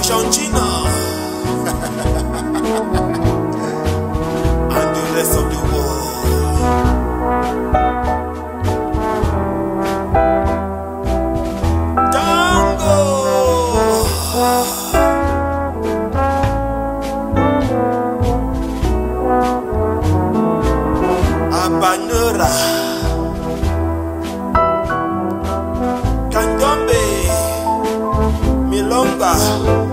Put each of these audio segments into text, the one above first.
Argentina, and the rest of the world. Tango. Habanera. Candombe. Milonga.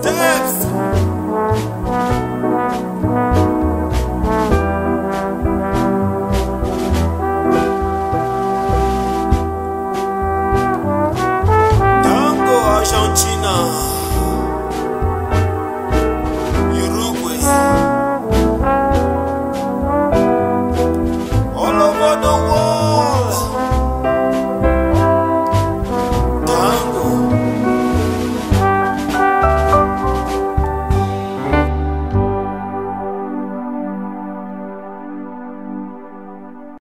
Steps.